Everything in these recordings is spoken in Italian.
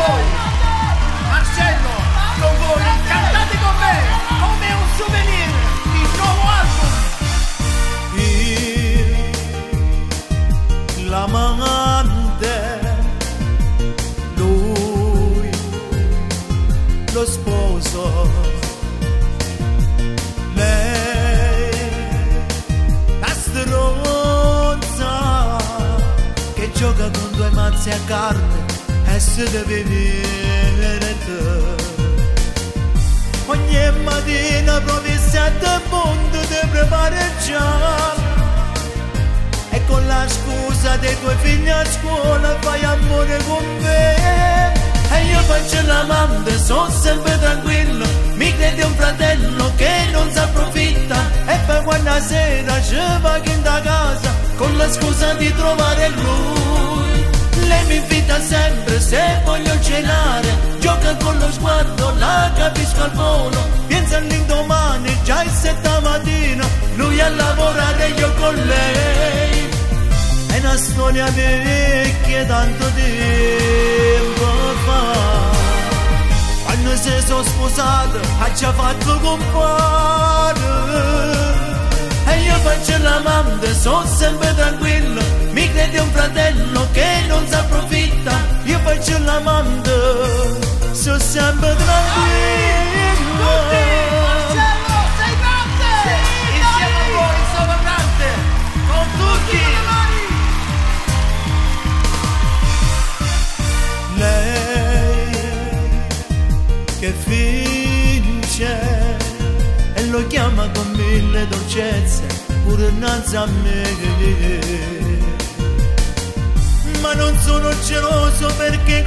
voi! Marcello, con voi, cantate con me come un souvenir di nuovo album! Io, l'amante, lui, lo sposo, lei, la stronza che gioca con due mazze a carte e si deve venire te. Ogni mattina provi sette punti di preparare già. E con la scusa dei tuoi figli a scuola fai amore con me. E io faccio l'amante, sono sempre tranquillo. Mi credi un fratello che non si approfitta e poi quando sera ci va in da casa con la scusa di trovare lui. Lei mi invita sempre cenare gioca con lo sguardo, la capisco al volo. Pensa all'indomani, già è setta mattina lui a lavorare io con lei. È una storia vecchia tanto tempo fa. Quando si sono sposato ha già fatto compare. E io faccio l'amante sono sempre tranquillo mi credi un fratello che non si che finge e lo chiama con mille dolcezze pure innanzi a me ma non sono geloso perché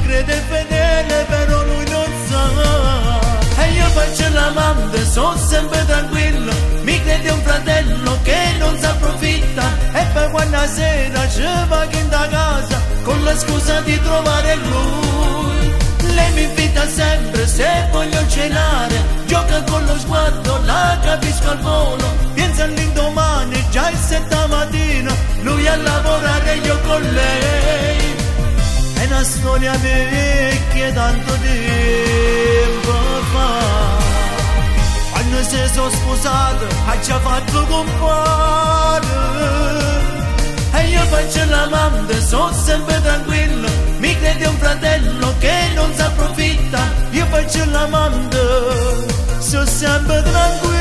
crede fedele però lui non sa. E io faccio l'amante sono sempre tranquillo. Mi crede un fratello che non si approfitta e poi quando sera ci va in da casa con la scusa di trovare lui. Lei mi invita sempre se voglio cenare gioca con lo sguardo una storia vecchia tanto tempo fa. Quando si sono sposato ha già fatto compare e io faccio l'amante sono sempre tranquillo. Mi credi un fratello che non si approfitta. Io faccio l'amante sono sempre tranquillo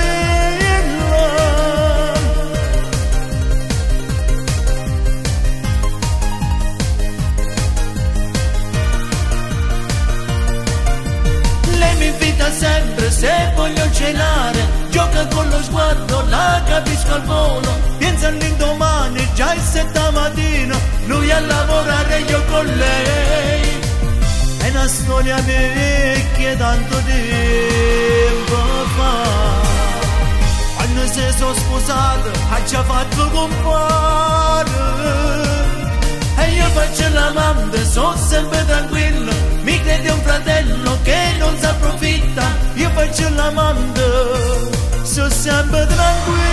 storia vecchia tanto tempo fa. Quando si sono sposato ha già fatto compare. E io faccio l'amante, sono sempre tranquillo. Mi credi un fratello che non si approfitta. Io faccio l'amante, sono sempre tranquillo